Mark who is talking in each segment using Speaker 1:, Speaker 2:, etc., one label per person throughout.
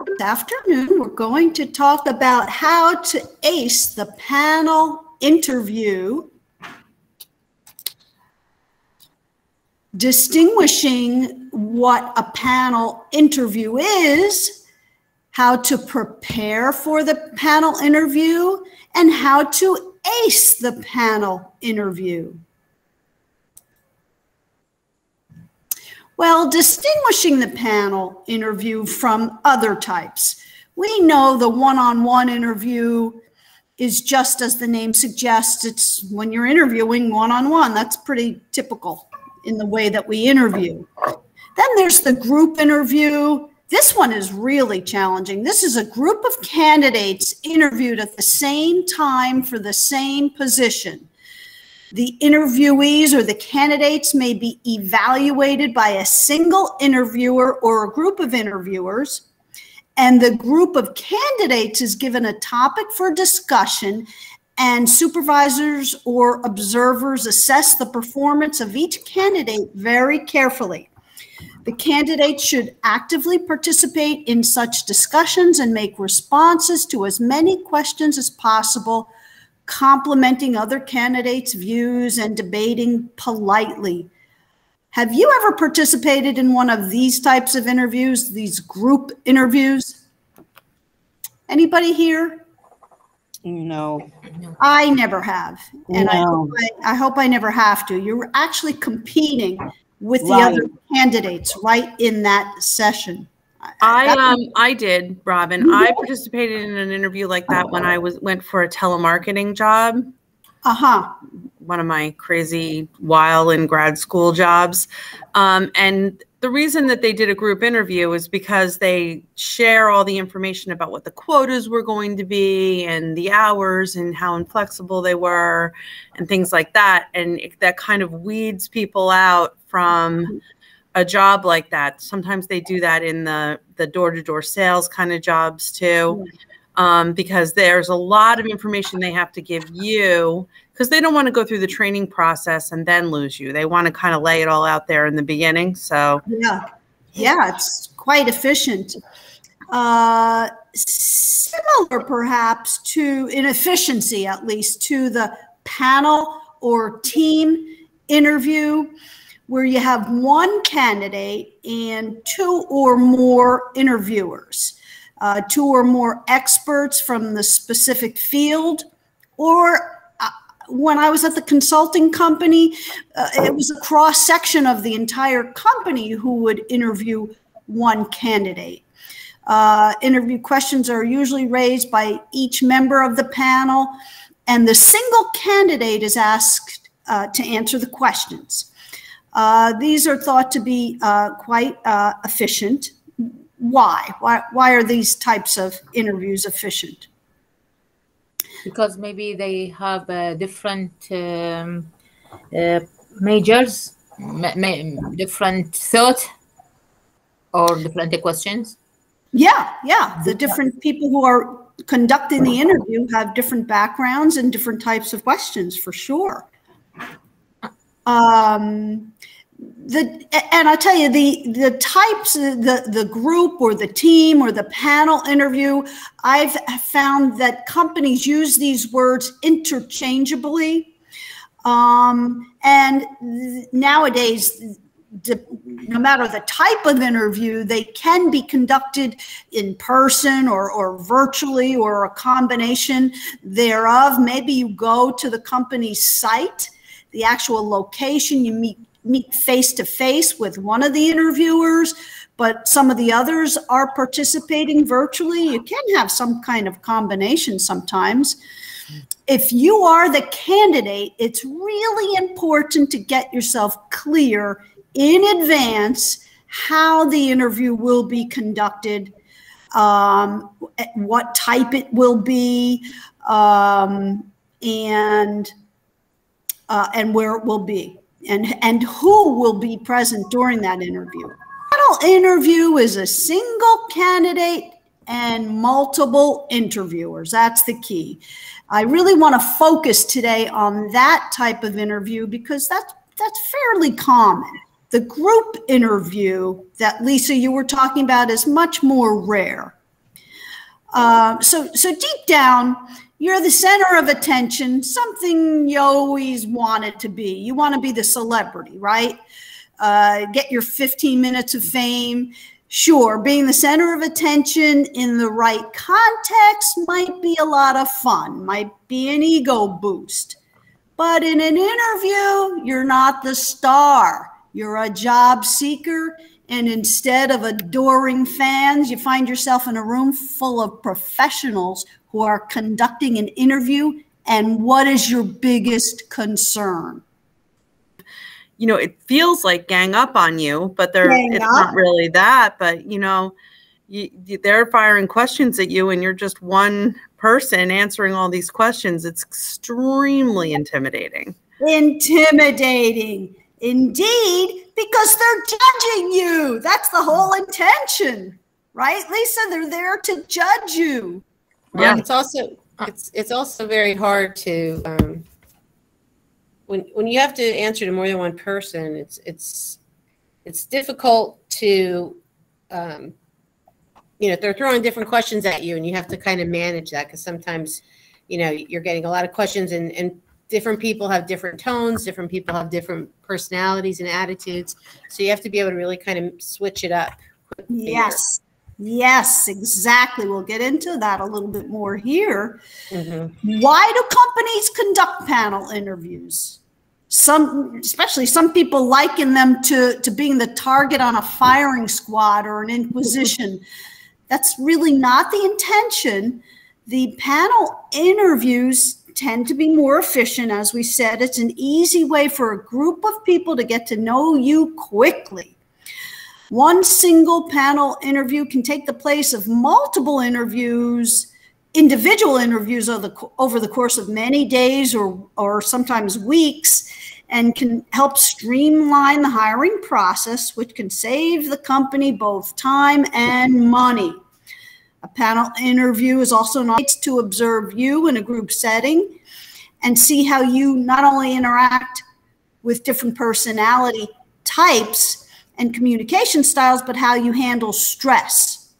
Speaker 1: This afternoon, we're going to talk about how to ace the panel interview, distinguishing what a panel interview is, how to prepare for the panel interview, and how to ace the panel interview. Well, distinguishing the panel interview from other types. We know the one-on-one interview is just as the name suggests, it's when you're interviewing one-on-one. That's pretty typical in the way that we interview. Then there's the group interview. This one is really challenging. This is a group of candidates interviewed at the same time for the same position. The interviewees or the candidates may be evaluated by a single interviewer or a group of interviewers. And the group of candidates is given a topic for discussion, and supervisors or observers assess the performance of each candidate very carefully. The candidate should actively participate in such discussions and make responses to as many questions as possible complimenting other candidates' views and debating politely. Have you ever participated in one of these types of interviews, these group interviews? Anybody here?
Speaker 2: No.
Speaker 1: I never have. And I, hope I, I hope I never have to. You're actually competing with the other candidates right in that session.
Speaker 3: I um I did, Robin. I participated in an interview like that when I was went for a telemarketing job,
Speaker 1: Uh-huh.
Speaker 3: one of my crazy while in grad school jobs. Um, and the reason that they did a group interview is because they share all the information about what the quotas were going to be and the hours and how inflexible they were and things like that. And it, that kind of weeds people out from a job like that. Sometimes they do that in the the door to door sales kind of jobs too, um, because there's a lot of information they have to give you because they don't want to go through the training process and then lose you. They want to kind of lay it all out there in the beginning. So
Speaker 1: Yeah, yeah, it's quite efficient. Uh, similar, perhaps, to inefficiency, at least, to the panel or team interview, where you have one candidate and two or more interviewers, uh, two or more experts from the specific field, or uh, when I was at the consulting company, uh, it was a cross section of the entire company who would interview one candidate. Uh, interview questions are usually raised by each member of the panel, and the single candidate is asked uh, to answer the questions. Uh, these are thought to be uh, quite uh, efficient. Why? why? Why are these types of interviews efficient?
Speaker 4: because maybe they have uh, different um, uh, majors, ma- ma- different thought, or different questions.
Speaker 1: Yeah, yeah. The different people who are conducting the interview have different backgrounds and different types of questions for sure. Um, the and I'll tell you the the types the the group or the team or the panel interview I've found that companies use these words interchangeably. Um, and nowadays no matter the type of interview they can be conducted in person or or virtually or a combination thereof. Maybe you go to the company's site the actual location you meet meet face to face with one of the interviewers, but some of the others are participating virtually. You can have some kind of combination sometimes. If you are the candidate, it's really important to get yourself clear in advance how the interview will be conducted, um, what type it will be, um, and uh, and where it will be and, and who will be present during that interview. Panel interview is a single candidate and multiple interviewers. That's the key. I really want to focus today on that type of interview because that's that's fairly common. The group interview that Lisa you were talking about is much more rare. Uh, so, so deep down, you're the center of attention, something you always wanted to be. You want to be the celebrity, right? Uh, get your 15 minutes of fame. Sure, being the center of attention in the right context might be a lot of fun, might be an ego boost. But in an interview, you're not the star. You're a job seeker. And instead of adoring fans, you find yourself in a room full of professionals who are conducting an interview. And what is your biggest concern?
Speaker 3: you know, it feels like gang up on you, but they're gang it's up. not really that. But you know, you, you, they're firing questions at you, and you're just one person answering all these questions. It's extremely intimidating.
Speaker 1: Intimidating, indeed, because they're judging you. That's the whole intention, right, Lisa? They're there to judge you.
Speaker 5: Yeah, it's also it's it's also very hard to um, when when you have to answer to more than one person, it's it's it's difficult to um, you know they're throwing different questions at you, and you have to kind of manage that because sometimes you know you're getting a lot of questions, and and different people have different tones, different people have different personalities and attitudes, so you have to be able to really kind of switch it up.
Speaker 1: Yes. Yes, exactly. We'll get into that a little bit more here. Mm-hmm. Why do companies conduct panel interviews? Some, especially some people liken them to, to being the target on a firing squad or an inquisition. That's really not the intention. The panel interviews tend to be more efficient. As we said, it's an easy way for a group of people to get to know you quickly. One single panel interview can take the place of multiple interviews, individual interviews over the, over the course of many days or, or sometimes weeks, and can help streamline the hiring process, which can save the company both time and money. A panel interview is also nice to observe you in a group setting and see how you not only interact with different personality types, and communication styles, but how you handle stress.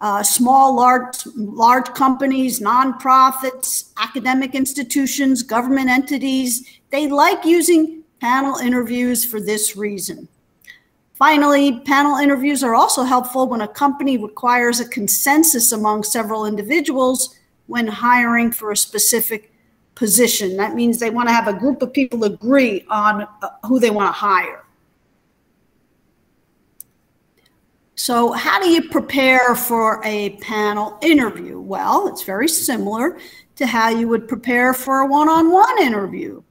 Speaker 1: Uh, small, large, large companies, nonprofits, academic institutions, government entities, they like using panel interviews for this reason. Finally, panel interviews are also helpful when a company requires a consensus among several individuals when hiring for a specific position. That means they want to have a group of people agree on uh, who they want to hire. So, how do you prepare for a panel interview? Well, it's very similar to how you would prepare for a one on one interview.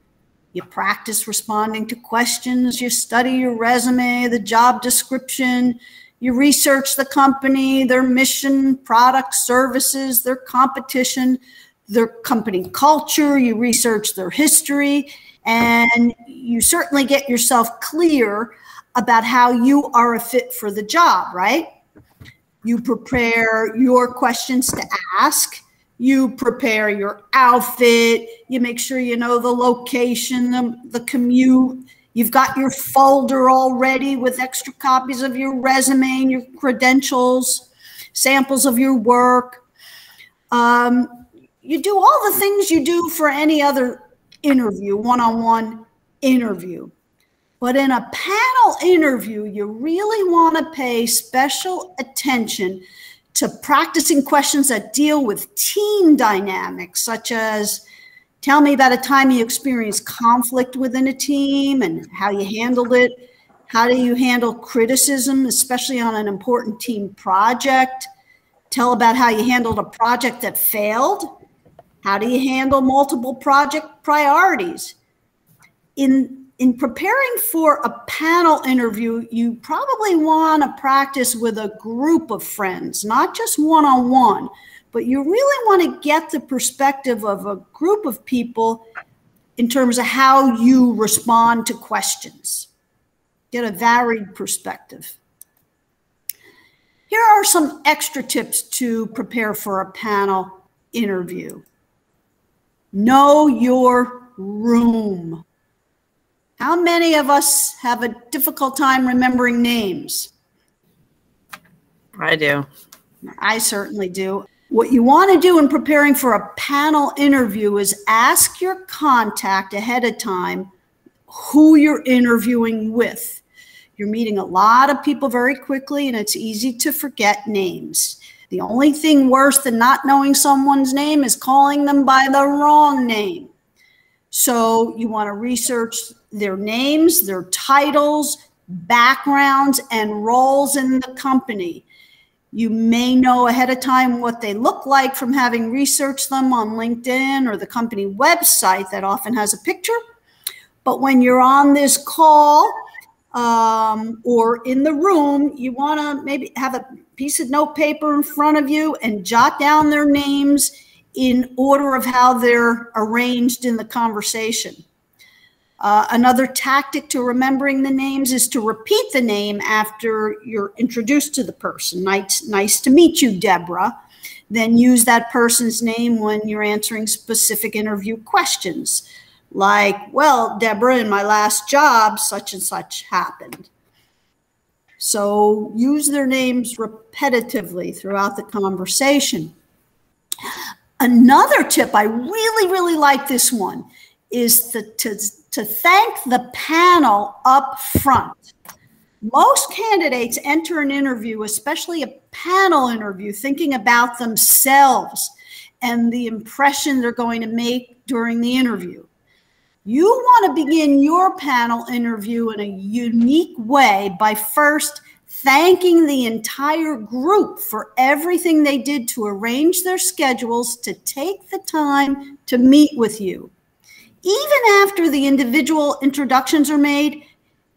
Speaker 1: You practice responding to questions, you study your resume, the job description, you research the company, their mission, products, services, their competition, their company culture, you research their history, and you certainly get yourself clear about how you are a fit for the job, right? You prepare your questions to ask. You prepare your outfit. You make sure you know the location, the, the commute. You've got your folder already with extra copies of your resume and your credentials, samples of your work. Um, you do all the things you do for any other interview, one on one interview. But in a panel interview, you really want to pay special attention to practicing questions that deal with team dynamics, such as tell me about a time you experienced conflict within a team and how you handled it. How do you handle criticism, especially on an important team project? Tell about how you handled a project that failed. How do you handle multiple project priorities? In in preparing for a panel interview, you probably want to practice with a group of friends, not just one on one, but you really want to get the perspective of a group of people in terms of how you respond to questions. Get a varied perspective. Here are some extra tips to prepare for a panel interview. Know your room. How many of us have a difficult time remembering names?
Speaker 3: I do.
Speaker 1: I certainly do. What you want to do in preparing for a panel interview is ask your contact ahead of time who you're interviewing with. You're meeting a lot of people very quickly, and it's easy to forget names. The only thing worse than not knowing someone's name is calling them by the wrong name. So you want to research their names, their titles, backgrounds, and roles in the company. You may know ahead of time what they look like from having researched them on LinkedIn or the company website that often has a picture. But when you're on this call um, or in the room, you want to maybe have a piece of note paper in front of you and jot down their names in order of how they're arranged in the conversation. Uh, another tactic to remembering the names is to repeat the name after you're introduced to the person. Nice, nice to meet you, Deborah. Then use that person's name when you're answering specific interview questions. Like, well, Deborah, in my last job, such and such happened. So use their names repetitively throughout the conversation. Another tip, I really, really like this one, is to, to, to thank the panel up front. Most candidates enter an interview, especially a panel interview, thinking about themselves and the impression they're going to make during the interview. You want to begin your panel interview in a unique way by first thanking the entire group for everything they did to arrange their schedules to take the time to meet with you even after the individual introductions are made,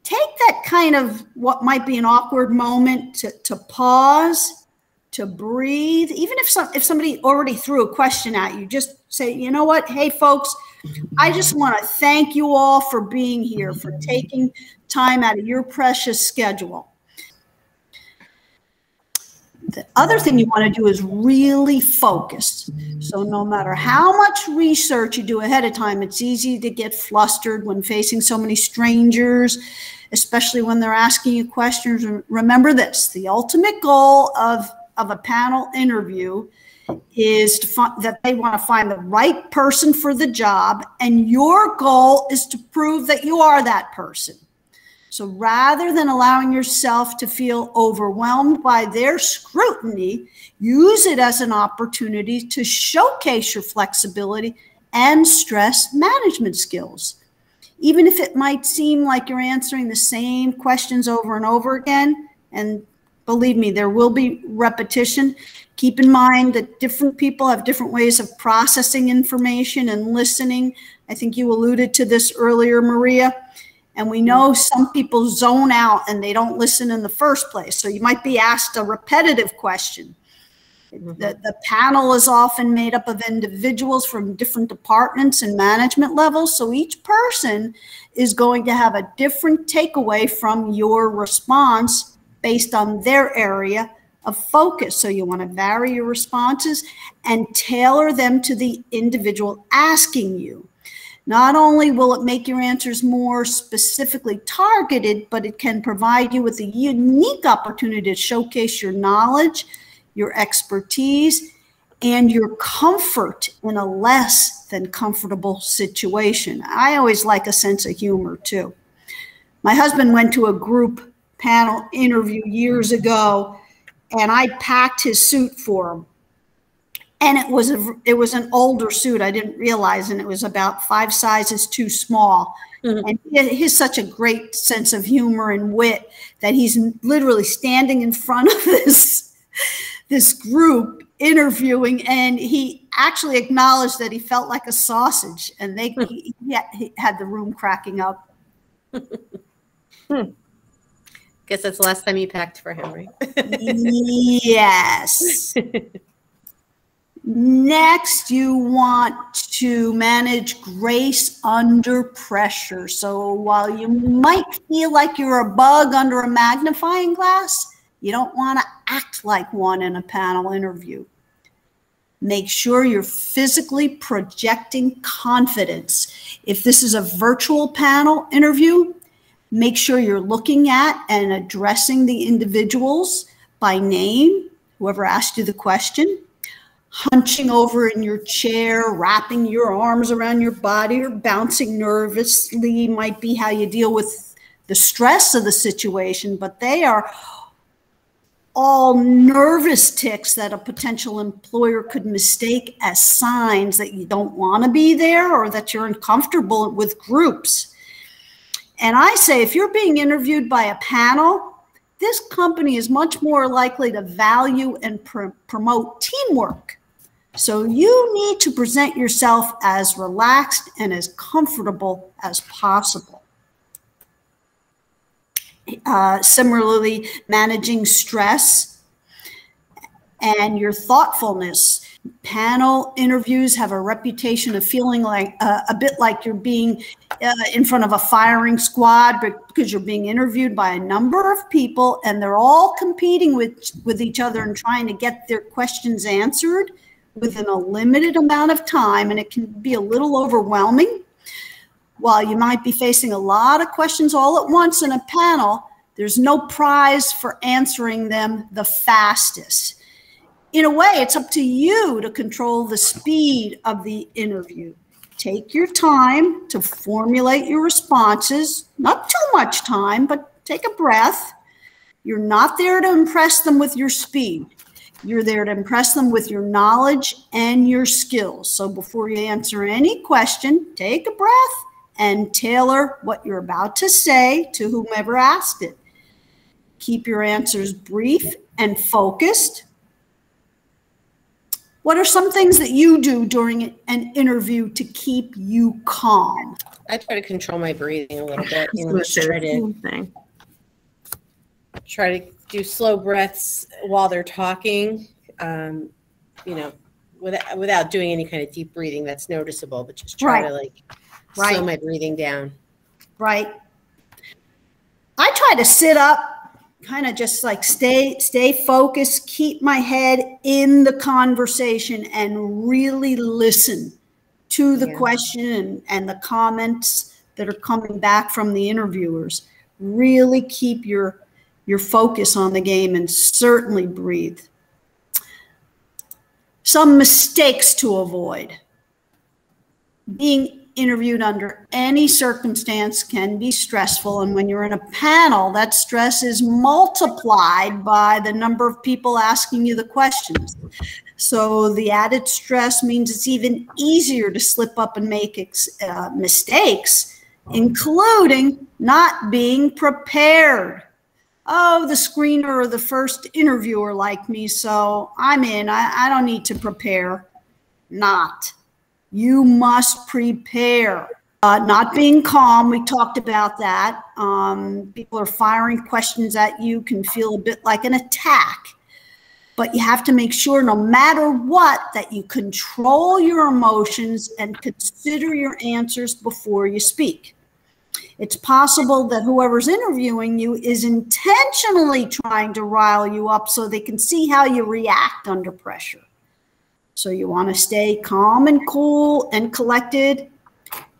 Speaker 1: take that kind of what might be an awkward moment to, to pause, to breathe. Even if some, if somebody already threw a question at you, just say, you know what? Hey, folks, I just want to thank you all for being here, for taking time out of your precious schedule. The other thing you want to do is really focus. So no matter how much research you do ahead of time, it's easy to get flustered when facing so many strangers, especially when they're asking you questions. And remember this, the ultimate goal of, of a panel interview is to find, that they want to find the right person for the job and your goal is to prove that you are that person. So rather than allowing yourself to feel overwhelmed by their scrutiny, use it as an opportunity to showcase your flexibility and stress management skills. Even if it might seem like you're answering the same questions over and over again, and believe me, there will be repetition. Keep in mind that different people have different ways of processing information and listening. I think you alluded to this earlier, Maria. And we know some people zone out and they don't listen in the first place. So you might be asked a repetitive question. Mm-hmm. The, the panel is often made up of individuals from different departments and management levels. So each person is going to have a different takeaway from your response based on their area of focus. So you want to vary your responses and tailor them to the individual asking you. Not only will it make your answers more specifically targeted, but it can provide you with a unique opportunity to showcase your knowledge, your expertise, and your comfort in a less than comfortable situation. I always like a sense of humor too. My husband went to a group panel interview years ago, and I packed his suit for him and it was a it was an older suit. I didn't realize and it was about five sizes too small. Mm-hmm. and he has such a great sense of humor and wit that he's literally standing in front of this this group interviewing and he actually acknowledged that he felt like a sausage and they he, he had the room cracking up.
Speaker 5: Hmm. guess that's the last time you packed for him right?
Speaker 1: Yes Next, you want to manage grace under pressure. So while you might feel like you're a bug under a magnifying glass, you don't want to act like one in a panel interview. Make sure you're physically projecting confidence. If this is a virtual panel interview, make sure you're looking at and addressing the individuals by name whoever asked you the question, hunching over in your chair, wrapping your arms around your body, or bouncing nervously might be how you deal with the stress of the situation, but they are all nervous tics that a potential employer could mistake as signs that you don't want to be there or that you're uncomfortable with groups. And I say, if you're being interviewed by a panel, this company is much more likely to value and pr promote teamwork. So you need to present yourself as relaxed and as comfortable as possible. Uh, similarly, managing stress and your thoughtfulness. Panel interviews have a reputation of feeling like uh, a bit like you're being uh, in front of a firing squad because you're being interviewed by a number of people and they're all competing with, with each other and trying to get their questions answered within a limited amount of time. And it can be a little overwhelming while you might be facing a lot of questions all at once in a panel, there's no prize for answering them the fastest. In a way, it's up to you to control the speed of the interview. Take your time to formulate your responses, not too much time, but take a breath. You're not there to impress them with your speed. You're there to impress them with your knowledge and your skills. So before you answer any question, take a breath and tailor what you're about to say to whomever asked it. Keep your answers brief and focused. What are some things that you do during an interview to keep you calm?
Speaker 5: I try to control my breathing a little bit. You know, try to, try to do slow breaths while they're talking. Um, you know, without without doing any kind of deep breathing that's noticeable, but just try
Speaker 1: Right.
Speaker 5: to like
Speaker 1: Right.
Speaker 5: slow my breathing down.
Speaker 1: right? I try to sit up, kind of just like stay stay focused, keep my head in the conversation and really listen to the
Speaker 5: Yeah.
Speaker 1: question and, and the comments that are coming back from the interviewers. Really keep your your focus on the game and certainly breathe. Some mistakes to avoid being interviewed under any circumstance can be stressful. And when you're in a panel, that stress is multiplied by the number of people asking you the questions. So the added stress means it's even easier to slip up and make uh, mistakes, including not being prepared. Oh, the screener or the first interviewer like me, so I'm in. I, I don't need to prepare. Not. You must prepare. Uh, not being calm, we talked about that. Um, people are firing questions at you, can feel a bit like an attack. But you have to make sure, no matter what, that you control your emotions and consider your answers before you speak. It's possible that whoever's interviewing you is intentionally trying to rile you up so they can see how you react under pressure. So you want to stay calm and cool and collected.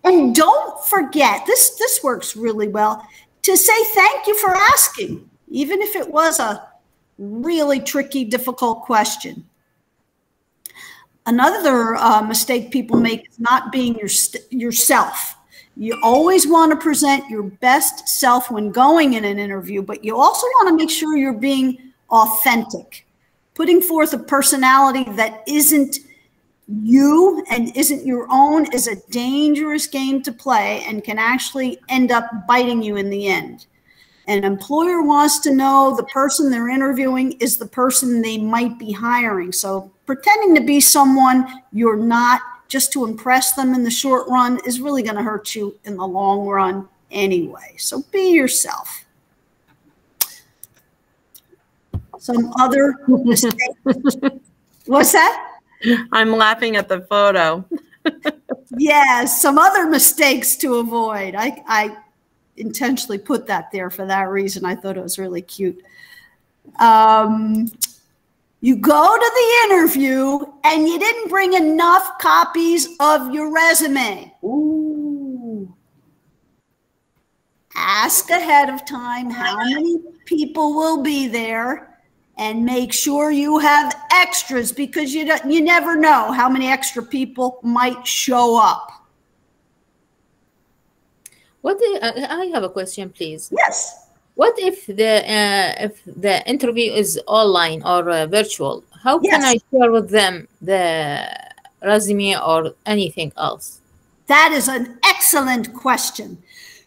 Speaker 1: And don't forget, this this works really well, to say thank you for asking, even if it was a really tricky, difficult question. Another uh, mistake people make is not being your, yourself. You always want to present your best self when going in an interview, but you also want to make sure you're being authentic putting forth a personality that isn't you and isn't your own is a dangerous game to play and can actually end up biting you in the end. An employer wants to know the person they're interviewing is the person they might be hiring. So pretending to be someone you're not just to impress them in the short run is really going to hurt you in the long run anyway. So be yourself. Some other mistakes. What's that?
Speaker 3: I'm laughing at the photo.
Speaker 1: Yes, some other mistakes to avoid. I, I intentionally put that there for that reason. I thought it was really cute. Um, you go to the interview and you didn't bring enough copies of your resume.
Speaker 5: Ooh.
Speaker 1: Ask ahead of time how many people will be there and make sure you have extras because you don't, you never know how many extra people might show up.
Speaker 4: What the, uh, I have a question, please.
Speaker 1: Yes.
Speaker 4: What if the uh, if the interview is online or uh, virtual? How can I share with them the resume or anything else?
Speaker 1: That is an excellent question.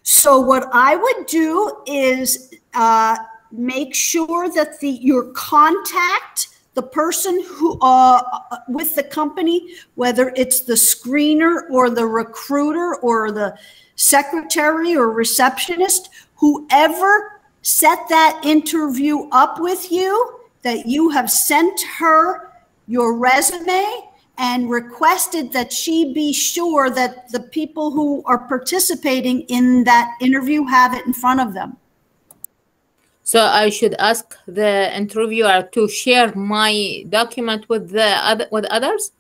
Speaker 1: So what I would do is uh, make sure that the your contact, the person who uh, with the company, whether it's the screener or the recruiter or the secretary or receptionist, whoever set that interview up with you, that you have sent her your resume and requested that she be sure that the people who are participating in that interview have it in front of them.
Speaker 4: So I should ask the interviewer to share my document with the other with others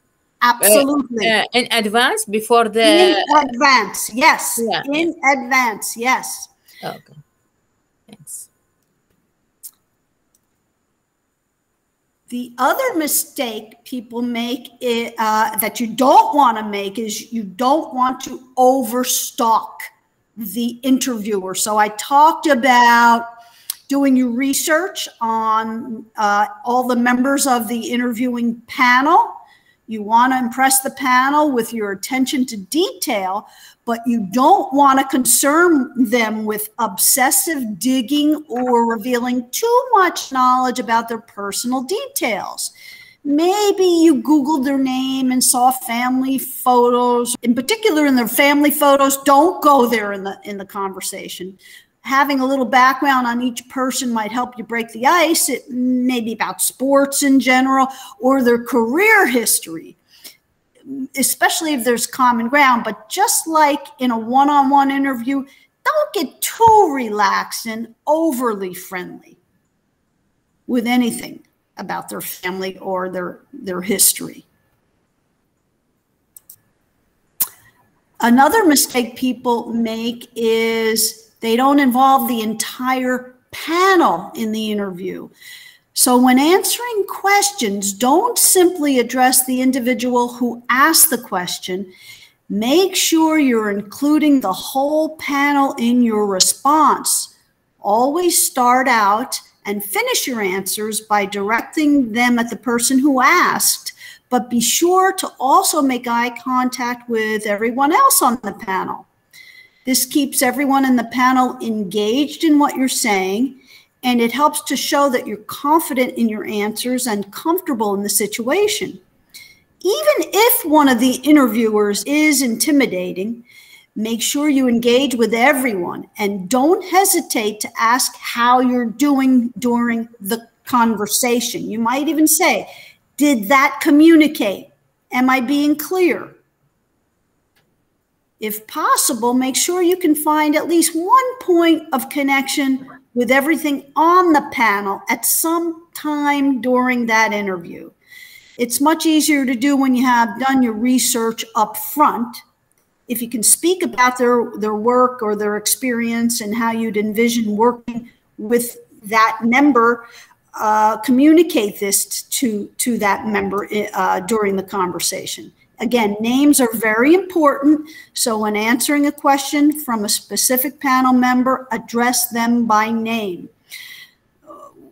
Speaker 1: Absolutely.
Speaker 4: uh, in advance before the in
Speaker 1: advance, yes.
Speaker 4: Yeah.
Speaker 1: In advance, yes.
Speaker 4: Okay.
Speaker 1: The other mistake people make i- uh, that you don't want to make is you don't want to overstock the interviewer. So I talked about doing your research on uh, all the members of the interviewing panel. You want to impress the panel with your attention to detail, but you don't want to concern them with obsessive digging or revealing too much knowledge about their personal details. Maybe you Googled their name and saw family photos. In particular, in their family photos, don't go there in the in the conversation. Having a little background on each person might help you break the ice. It may be about sports in general or their career history especially if there's common ground. But just like in a one on one interview, don't get too relaxed and overly friendly with anything about their family or their, their history. Another mistake people make is they don't involve the entire panel in the interview. So, when answering questions, don't simply address the individual who asked the question. Make sure you're including the whole panel in your response. Always start out and finish your answers by directing them at the person who asked, but be sure to also make eye contact with everyone else on the panel. This keeps everyone in the panel engaged in what you're saying and it helps to show that you're confident in your answers and comfortable in the situation. Even if one of the interviewers is intimidating, make sure you engage with everyone and don't hesitate to ask how you're doing during the conversation. You might even say, Did that communicate? Am I being clear? If possible, make sure you can find at least one point of connection with everything on the panel at some time during that interview. It's much easier to do when you have done your research up front. If you can speak about their, their work or their experience and how you'd envision working with that member, uh, communicate this to, to that member uh, during the conversation. Again, names are very important. So when answering a question from a specific panel member, address them by name.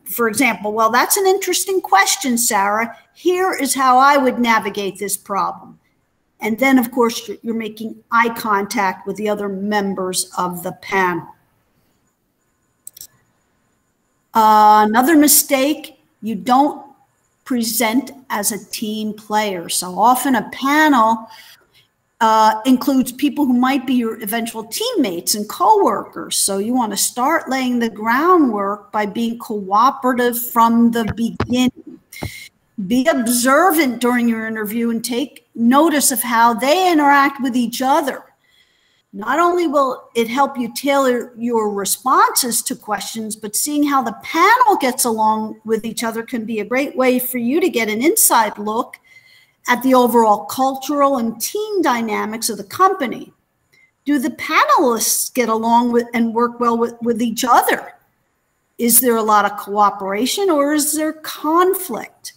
Speaker 1: For example, well, that's an interesting question, Sarah. Here is how I would navigate this problem. And then, of course, you're making eye contact with the other members of the panel. Uh, another mistake, you don't present as a team player. So often a panel uh, includes people who might be your eventual teammates and coworkers. So you want to start laying the groundwork by being cooperative from the beginning. Be observant during your interview and take notice of how they interact with each other. Not only will it help you tailor your responses to questions, but seeing how the panel gets along with each other can be a great way for you to get an inside look at the overall cultural and team dynamics of the company. Do the panelists get along with and work well with, with each other? Is there a lot of cooperation or is there conflict?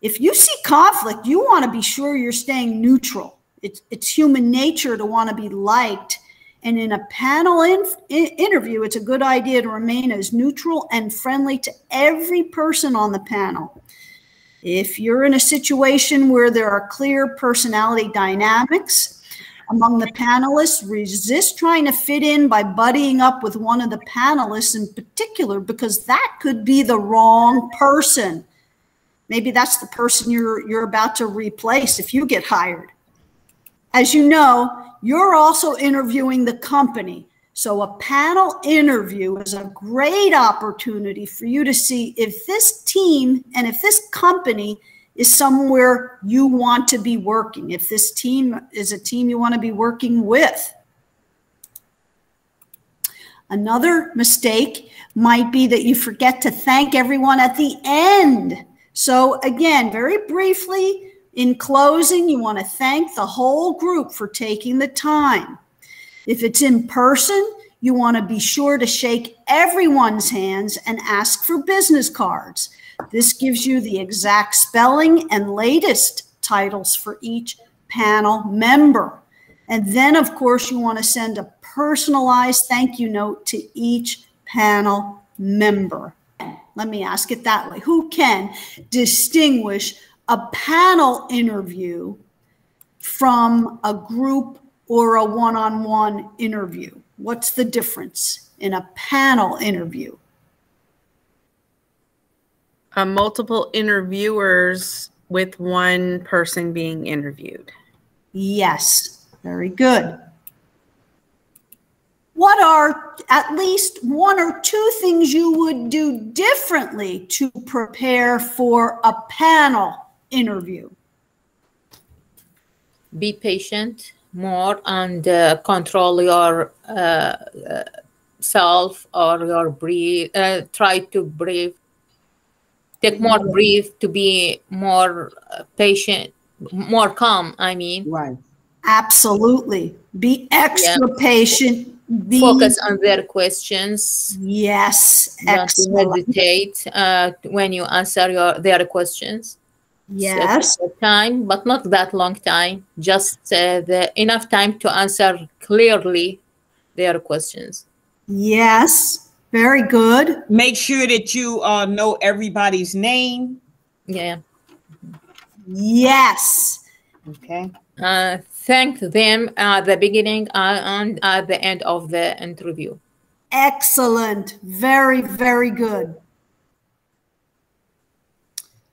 Speaker 1: If you see conflict, you want to be sure you're staying neutral. It's, it's human nature to want to be liked. And in a panel in, in, interview, it's a good idea to remain as neutral and friendly to every person on the panel. If you're in a situation where there are clear personality dynamics among the panelists, resist trying to fit in by buddying up with one of the panelists in particular, because that could be the wrong person. Maybe that's the person you're, you're about to replace if you get hired. As you know, you're also interviewing the company. So a panel interview is a great opportunity for you to see if this team and if this company is somewhere you want to be working, if this team is a team you want to be working with. Another mistake might be that you forget to thank everyone at the end. So again, very briefly, in closing, you want to thank the whole group for taking the time. If it's in person, you want to be sure to shake everyone's hands and ask for business cards. This gives you the exact spelling and latest titles for each panel member. And then, of course, you want to send a personalized thank you note to each panel member. Let me ask it that way. Who can distinguish a panel interview from a group or a one on one interview? What's the difference in a panel interview?
Speaker 3: Uh, multiple interviewers with one person being interviewed.
Speaker 1: Yes, very good. What are at least one or two things you would do differently to prepare for a panel interview?
Speaker 4: Be patient more and uh, control your uh, uh, self or your breathe. Uh, try to breathe. Take more breathe to be more uh, patient, more calm. I mean,
Speaker 2: Right.
Speaker 1: Absolutely. Be extra patient. Be,
Speaker 4: focus on their questions.
Speaker 1: Yes,
Speaker 4: Don't
Speaker 1: excellent.
Speaker 4: hesitate uh, when you answer your their questions.
Speaker 1: Yes,
Speaker 4: time, but not that long time. Just uh, the enough time to answer clearly their questions.
Speaker 1: yes, very good.
Speaker 2: Make sure that you uh, know everybody's name.
Speaker 4: Yeah.
Speaker 1: Yes,
Speaker 2: Okay.
Speaker 4: Uh, thank them at the beginning uh, and at the end of the interview.
Speaker 1: excellent. Very, very good.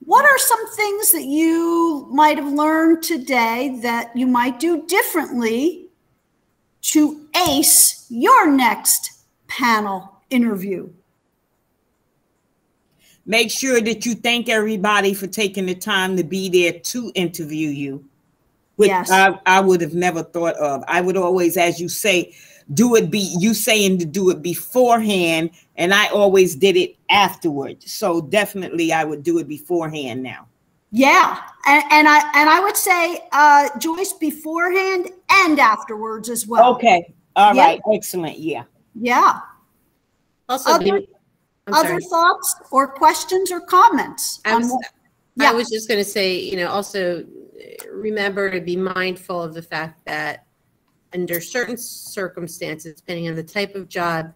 Speaker 1: What are some things that you might have learned today that you might do differently to ace your next panel interview?
Speaker 2: Make sure that you thank everybody for taking the time to be there to interview you. Which
Speaker 1: Yes.
Speaker 2: I, I would have never thought of. I would always, as you say, do it be you saying to do it beforehand, and I always did it afterwards. So definitely I would do it beforehand now.
Speaker 1: Yeah, and, and I and I would say, uh, Joyce, beforehand and afterwards as well.
Speaker 2: Okay. All
Speaker 1: Yeah.
Speaker 2: right. Excellent. Yeah.
Speaker 1: Yeah.
Speaker 5: Also,
Speaker 1: Other- Other thoughts or questions or comments?
Speaker 5: I was,
Speaker 1: what-
Speaker 5: I
Speaker 1: yeah.
Speaker 5: was just going to say, you know, also remember to be mindful of the fact that under certain circumstances, depending on the type of job,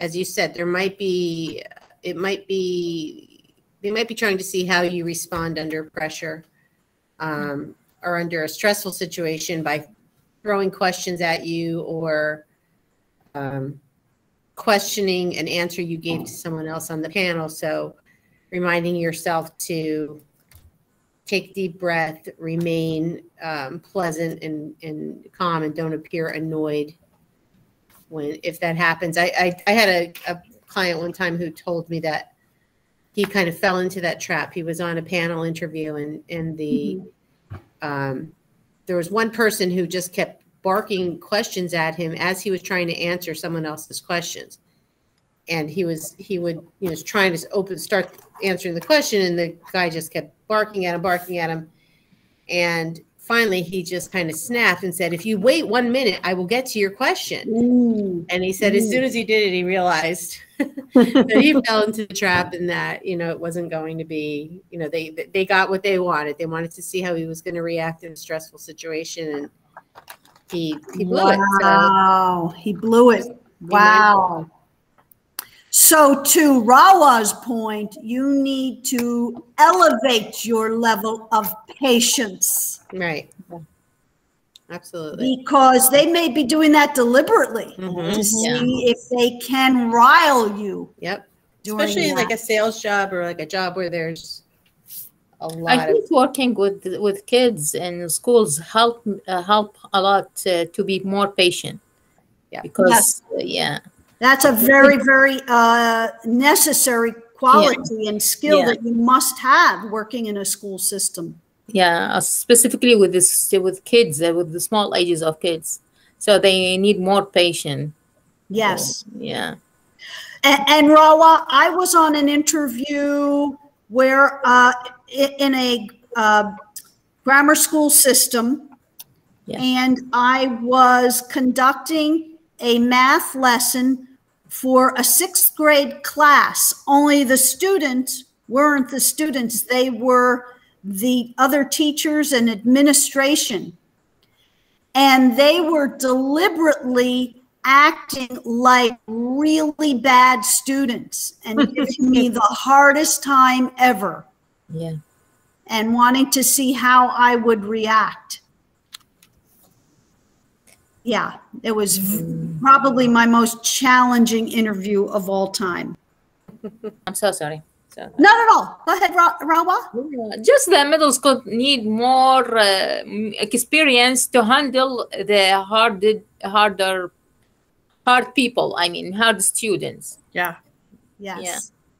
Speaker 5: as you said, there might be, it might be, they might be trying to see how you respond under pressure um, or under a stressful situation by throwing questions at you or um, questioning an answer you gave to someone else on the panel. So reminding yourself to take deep breath, remain um, pleasant and, and calm, and don't appear annoyed when if that happens. I I, I had a, a client one time who told me that he kind of fell into that trap. He was on a panel interview, and and the um, there was one person who just kept barking questions at him as he was trying to answer someone else's questions. And he was he would you know was trying to open start answering the question and the guy just kept barking at him barking at him. And finally he just kind of snapped and said, "If you wait one minute, I will get to your question."
Speaker 1: Ooh.
Speaker 5: And he said, as soon as he did it, he realized that he fell into the trap and that you know it wasn't going to be. You know, they they got what they wanted. They wanted to see how he was going to react in a stressful situation, and he he blew it. So
Speaker 1: wow, he blew it. Wow. So to Rawa's point, you need to elevate your level of patience
Speaker 5: right, absolutely.
Speaker 1: because they may be doing that deliberately
Speaker 5: Mhm.
Speaker 1: to see if they can rile you.
Speaker 5: Yep.
Speaker 1: during
Speaker 5: Especially like a sales job or like a job where there's a lot of
Speaker 4: think working with with kids in schools help uh, help a lot uh, to be more patient.
Speaker 5: Yeah.
Speaker 4: Because uh, yeah,
Speaker 1: That's a very, very uh, necessary quality and skill
Speaker 4: Yeah.
Speaker 1: that you must have working in a school system.
Speaker 4: yeah, uh, specifically with this with kids uh, with the small ages of kids, so they need more patience.
Speaker 1: Yes.
Speaker 4: Yeah.
Speaker 1: And, and Rawa, I was on an interview where uh, in a uh, grammar school system,
Speaker 4: Yeah.
Speaker 1: and I was conducting a math lesson for a sixth grade class. Only the students weren't the students, they were the other teachers and administration. And they were deliberately acting like really bad students and giving me the hardest time ever
Speaker 4: Yeah.
Speaker 1: and wanting to see how I would react. Yeah, it was v- probably my most challenging interview of all time.
Speaker 4: I'm so sorry. So,
Speaker 1: Not at all. Go ahead, Ra- Rawa.
Speaker 4: Just the middle school need more uh, experience to handle the hard, harder, hard people. I mean, hard students.
Speaker 3: Yeah.
Speaker 1: Yes.
Speaker 4: Yeah.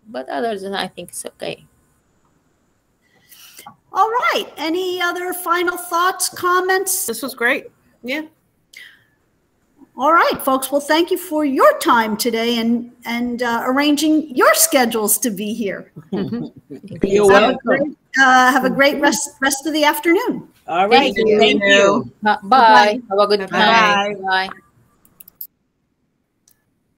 Speaker 4: But others, I think it's okay.
Speaker 1: All right. Any other final thoughts, comments?
Speaker 3: This was great.
Speaker 5: yeah.
Speaker 1: All right, folks. Well, thank you for your time today and and uh, arranging your schedules to be here.
Speaker 2: You're
Speaker 1: Have a
Speaker 2: welcome.
Speaker 1: great, uh, have a great rest rest of the afternoon.
Speaker 2: All right.
Speaker 5: Thank you.
Speaker 2: Thank you.
Speaker 4: Bye. Have a good
Speaker 5: Bye-bye.
Speaker 4: time. Bye.